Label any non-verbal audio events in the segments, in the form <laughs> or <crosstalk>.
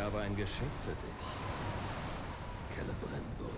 Ich habe ein Geschenk für dich. Celebrimbor.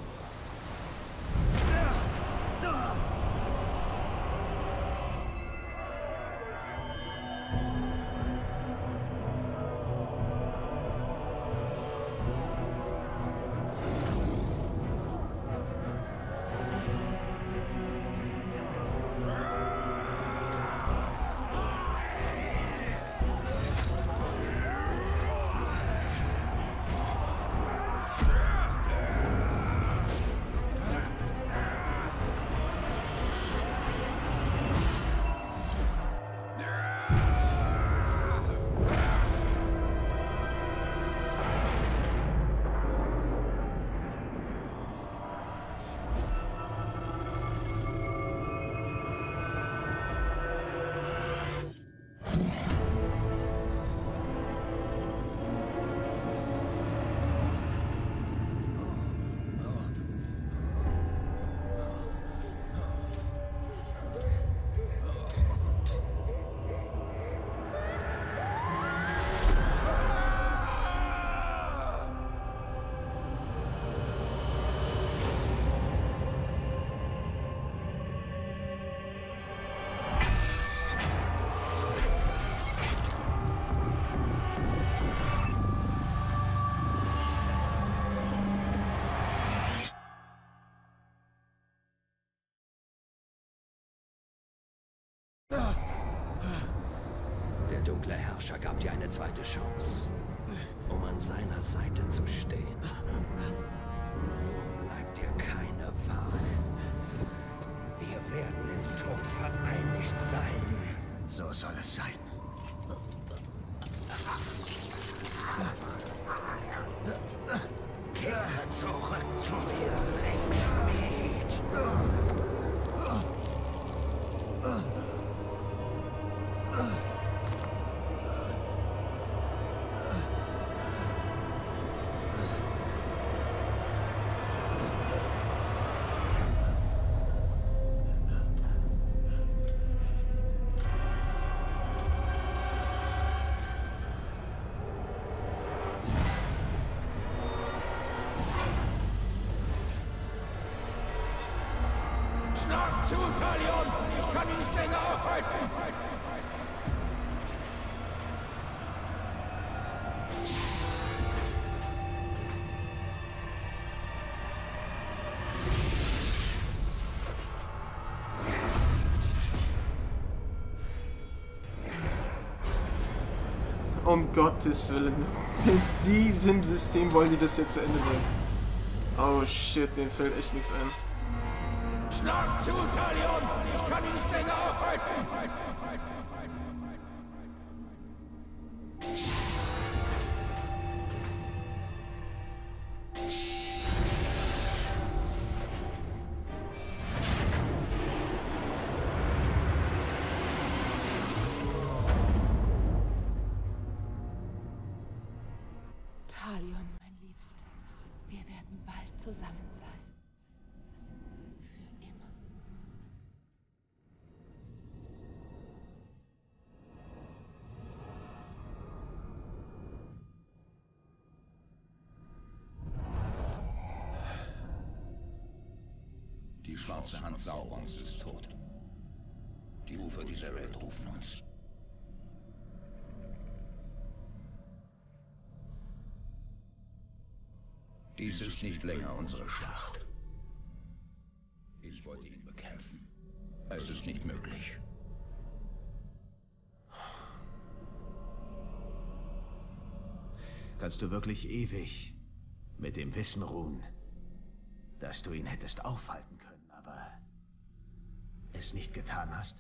Der dunkle Herrscher gab dir eine zweite Chance, um an seiner Seite zu stehen. Nun bleibt dir keine Wahl. Wir werden im Tod vereinigt sein. So soll es sein. Kehre zurück zu mir, Ringschmied. Talion! Ich kann ihn nicht länger aufhalten! Um Gottes Willen. In diesem System wollen die das jetzt zu Ende bringen. Oh shit, dem fällt echt nichts ein. Schlag zu, Talion! Ich kann ihn nicht länger aufhalten! Schwarze Hand Saurons ist tot. Die Ufer dieser Welt rufen uns. Dies ist nicht länger unsere Schlacht. Ich wollte ihn bekämpfen. Es ist nicht möglich. Kannst du wirklich ewig mit dem Wissen ruhen, dass du ihn hättest aufhalten können, es nicht getan hast?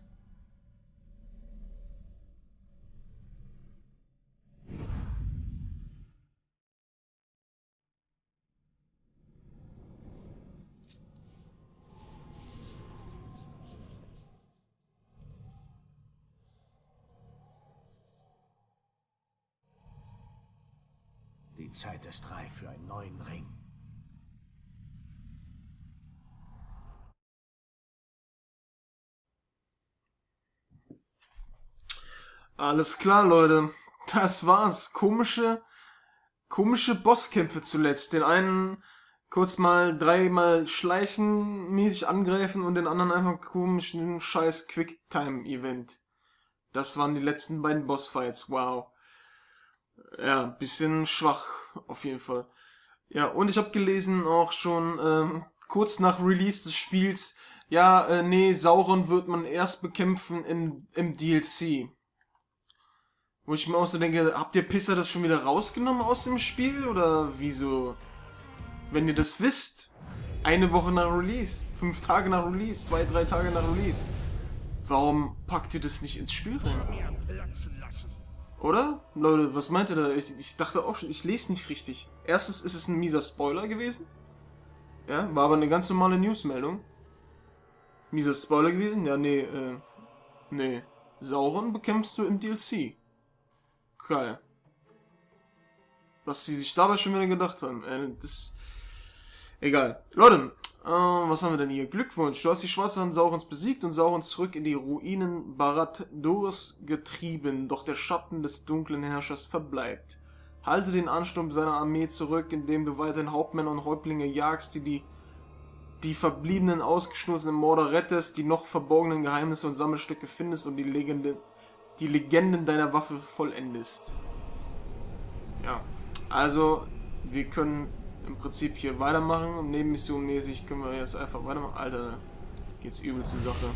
Die Zeit ist reif für einen neuen Ring. Alles klar, Leute. Das war's. Komische, komische Bosskämpfe zuletzt. Den einen kurz mal dreimal schleichen, mäßig angreifen und den anderen einfach komischen scheiß Quicktime-Event. Das waren die letzten beiden Bossfights, wow. Ja, bisschen schwach, auf jeden Fall. Ja, und ich habe gelesen auch schon ähm, kurz nach Release des Spiels, ja, äh, nee, Sauron wird man erst bekämpfen in, im DLC. Wo ich mir auch so denke, habt ihr Pisser das schon wieder rausgenommen aus dem Spiel? Oder wieso? Wenn ihr das wisst, eine Woche nach Release, fünf Tage nach Release, zwei, drei Tage nach Release, warum packt ihr das nicht ins Spiel rein? Oder? Leute, was meint ihr da? Ich, ich dachte auch schon, ich lese nicht richtig. Erstens ist es ein mieser Spoiler gewesen. Ja, war aber eine ganz normale Newsmeldung. Mieser Spoiler gewesen? Ja, nee, äh, nee. Sauron bekämpfst du im DLC. Geil. Was sie sich dabei schon wieder gedacht haben. Äh, das. Egal. Leute, äh, was haben wir denn hier? Glückwunsch. Du hast die Schwarze Hand Saurons besiegt und Sauron zurück in die Ruinen Barad-dûrs getrieben, doch der Schatten des dunklen Herrschers verbleibt. Halte den Ansturm seiner Armee zurück, indem du weiterhin Hauptmänner und Häuptlinge jagst, die die, die verbliebenen ausgestoßenen Morde rettest, die noch verborgenen Geheimnisse und Sammelstücke findest und die, Legende, die Legenden deiner Waffe vollendest. Ja, also wir können im Prinzip hier weitermachen. Nebenmissionmäßig können wir jetzt einfach weitermachen. Alter, geht's übel zur Sache.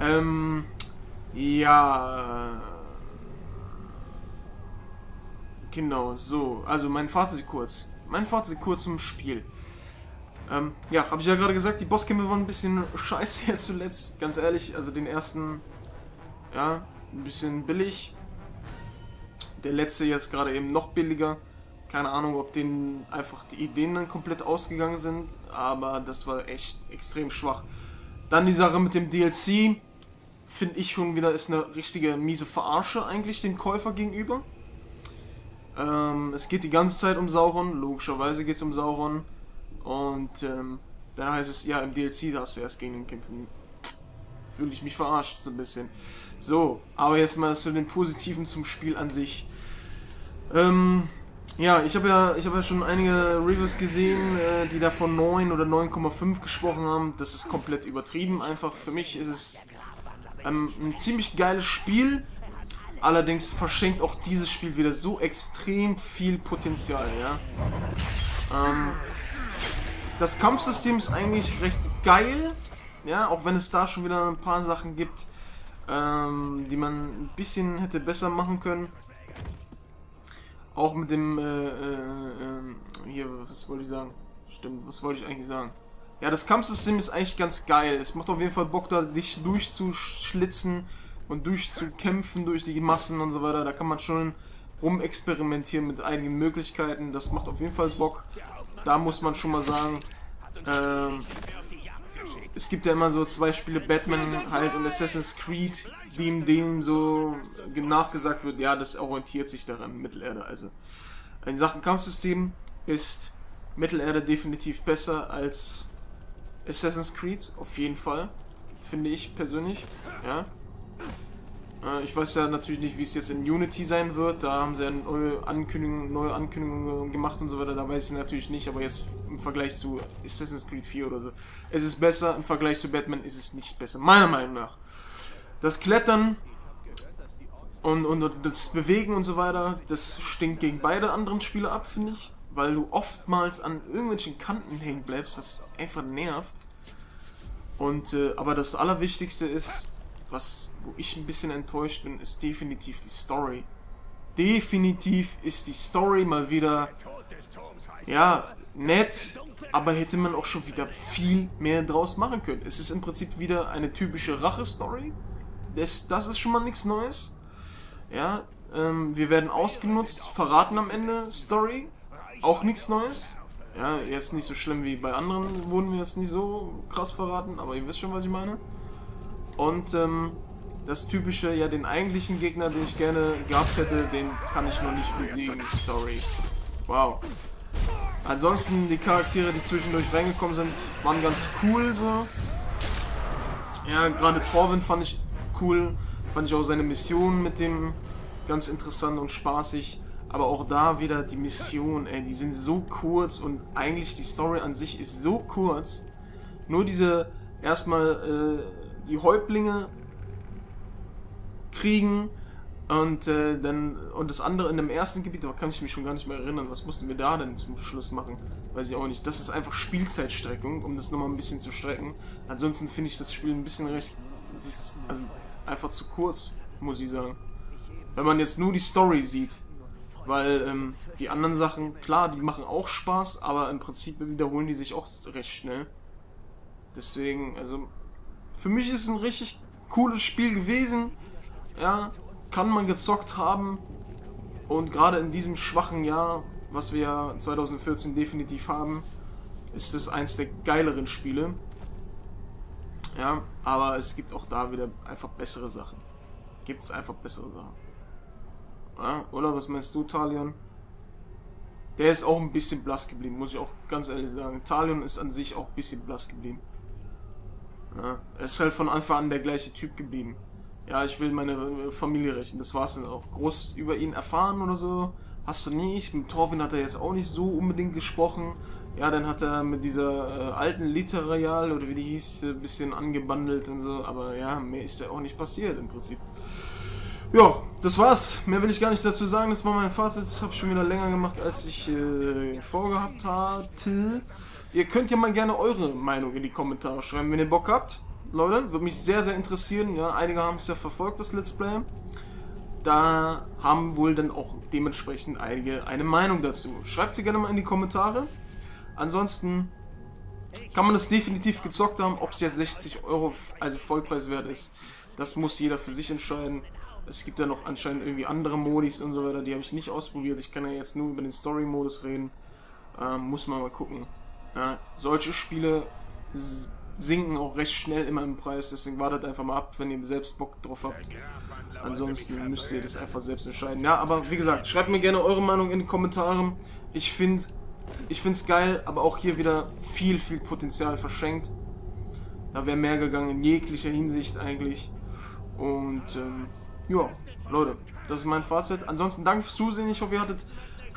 Ähm, ja. Genau, so. Also mein Fazit kurz. Mein Fazit kurz zum Spiel. Ähm, ja, habe ich ja gerade gesagt, die Bosskämpfe waren ein bisschen scheiße <laughs> jetzt zuletzt. Ganz ehrlich, also den ersten, ja, ein bisschen billig. Der letzte jetzt gerade eben noch billiger. Keine Ahnung, ob denen einfach die Ideen dann komplett ausgegangen sind, aber das war echt extrem schwach. Dann die Sache mit dem DLC, finde ich schon wieder, ist eine richtige miese Verarsche eigentlich dem Käufer gegenüber. Ähm, es geht die ganze Zeit um Sauron, logischerweise geht es um Sauron. Und ähm, dann heißt es, ja, im DLC darfst du erst gegen ihn kämpfen. Fühle ich mich verarscht so ein bisschen. So, aber jetzt mal zu den Positiven zum Spiel an sich. Ähm, ja, ich habe ja, habe ja schon einige Reviews gesehen, äh, die da von 9 oder 9,5 gesprochen haben. Das ist komplett übertrieben. Einfach für mich ist es ähm, ein ziemlich geiles Spiel. Allerdings verschenkt auch dieses Spiel wieder so extrem viel Potenzial, ja. Ähm, das Kampfsystem ist eigentlich recht geil, ja, auch wenn es da schon wieder ein paar Sachen gibt, ähm, die man ein bisschen hätte besser machen können. Auch mit dem, äh, äh, äh, hier, was wollte ich sagen? Stimmt, was wollte ich eigentlich sagen? Ja, das Kampfsystem ist eigentlich ganz geil. Es macht auf jeden Fall Bock, da sich durchzuschlitzen und durchzukämpfen durch die Massen und so weiter. Da kann man schon rumexperimentieren mit einigen Möglichkeiten. Das macht auf jeden Fall Bock. Da muss man schon mal sagen, ähm, es gibt ja immer so zwei Spiele, Batman halt und Assassin's Creed, dem dem so nachgesagt wird, ja, das orientiert sich daran, Mittelerde. Also in Sachen Kampfsystem ist Mittelerde definitiv besser als Assassin's Creed, auf jeden Fall, finde ich persönlich, ja. Äh, ich weiß ja natürlich nicht, wie es jetzt in Unity sein wird. Da haben sie ja neue Ankündigungen, neue Ankündigungen gemacht und so weiter. Da weiß ich natürlich nicht, aber jetzt im Vergleich zu Assassin's Creed 4 oder so. Es ist besser, im Vergleich zu Batman ist es nicht besser. Meiner Meinung nach. Das Klettern und, und das Bewegen und so weiter, das stinkt gegen beide anderen Spiele ab, finde ich. Weil du oftmals an irgendwelchen Kanten hängen bleibst, was einfach nervt. Und, äh, aber das Allerwichtigste ist, was, wo ich ein bisschen enttäuscht bin, ist definitiv die Story. Definitiv ist die Story mal wieder, ja, nett, aber hätte man auch schon wieder viel mehr draus machen können. Es ist im Prinzip wieder eine typische Rache-Story. Das, das ist schon mal nichts Neues. Ja, ähm, wir werden ausgenutzt, verraten am Ende Story. Auch nichts Neues. Ja, jetzt nicht so schlimm wie bei anderen wurden wir jetzt nicht so krass verraten, aber ihr wisst schon, was ich meine. Und ähm, das typische, ja, den eigentlichen Gegner, den ich gerne gehabt hätte, den kann ich noch nicht besiegen. Story. Wow. Ansonsten die Charaktere, die zwischendurch reingekommen sind, waren ganz cool so. Ja, gerade Torvin fand ich cool. Fand ich auch seine Mission mit dem ganz interessant und spaßig. Aber auch da wieder die Mission, ey, die sind so kurz und eigentlich die Story an sich ist so kurz. Nur diese erstmal äh, die Häuptlinge kriegen und äh, dann und das andere in dem ersten Gebiet, da kann ich mich schon gar nicht mehr erinnern, was mussten wir da denn zum Schluss machen? Weiß ich auch nicht. Das ist einfach Spielzeitstreckung, um das nochmal ein bisschen zu strecken. Ansonsten finde ich das Spiel ein bisschen recht. Ist also einfach zu kurz, muss ich sagen. Wenn man jetzt nur die Story sieht. Weil ähm, die anderen Sachen, klar, die machen auch Spaß, aber im Prinzip wiederholen die sich auch recht schnell. Deswegen, also, für mich ist es ein richtig cooles Spiel gewesen. Ja, kann man gezockt haben. Und gerade in diesem schwachen Jahr, was wir ja 2014 definitiv haben, ist es eins der geileren Spiele. Ja, aber es gibt auch da wieder einfach bessere Sachen. Gibt es einfach bessere Sachen. Ja, oder was meinst du, Talion? Der ist auch ein bisschen blass geblieben, muss ich auch ganz ehrlich sagen. Talion ist an sich auch ein bisschen blass geblieben. Ja, er ist halt von Anfang an der gleiche Typ geblieben. Ja, ich will meine Familie rächen, das war's dann auch. Groß über ihn erfahren oder so, hast du nicht. Mit Torvin hat er jetzt auch nicht so unbedingt gesprochen. Ja, dann hat er mit dieser äh, alten Literarial oder wie die hieß, ein bisschen angebandelt und so. Aber ja, mehr ist ja auch nicht passiert im Prinzip. Ja, das war's. Mehr will ich gar nicht dazu sagen. Das war mein Fazit. Das habe ich schon wieder länger gemacht, als ich äh, vorgehabt hatte. Ihr könnt ja mal gerne eure Meinung in die Kommentare schreiben, wenn ihr Bock habt. Leute, würde mich sehr, sehr interessieren. Ja, einige haben es ja verfolgt, das Let's Play. Da haben wohl dann auch dementsprechend einige eine Meinung dazu. Schreibt sie gerne mal in die Kommentare. Ansonsten kann man das definitiv gezockt haben. Ob es jetzt 60 Euro, also Vollpreis wert ist, das muss jeder für sich entscheiden. Es gibt ja noch anscheinend irgendwie andere Modis und so weiter, die habe ich nicht ausprobiert. Ich kann ja jetzt nur über den Story-Modus reden. Ähm, muss man mal gucken. Ja, solche Spiele sinken auch recht schnell immer im Preis, deswegen wartet einfach mal ab, wenn ihr selbst Bock drauf habt. Ansonsten müsst ihr das einfach selbst entscheiden. Ja, aber wie gesagt, schreibt mir gerne eure Meinung in die Kommentare. Ich finde ich es geil, aber auch hier wieder viel, viel Potenzial verschenkt. Da wäre mehr gegangen in jeglicher Hinsicht eigentlich. Und ähm, ja, Leute, das ist mein Fazit. Ansonsten danke fürs Zusehen. Ich hoffe, ihr hattet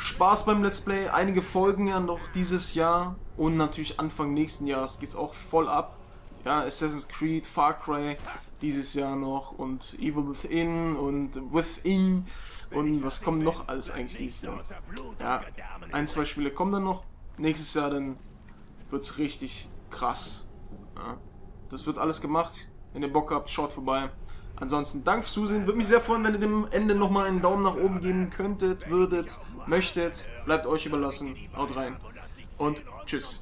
Spaß beim Let's Play. Einige Folgen ja noch dieses Jahr. Und natürlich Anfang nächsten Jahres geht es auch voll ab. Ja, Assassin's Creed, Far Cry dieses Jahr noch und Evil Within und Within und was kommt noch alles eigentlich dieses Jahr. Ja, ein, zwei Spiele kommen dann noch. Nächstes Jahr dann wird es richtig krass. Ja, das wird alles gemacht. Wenn ihr Bock habt, schaut vorbei. Ansonsten danke fürs Zusehen. Würde mich sehr freuen, wenn ihr dem Ende nochmal einen Daumen nach oben geben könntet, würdet, möchtet. Bleibt euch überlassen. Haut rein. Und tschüss.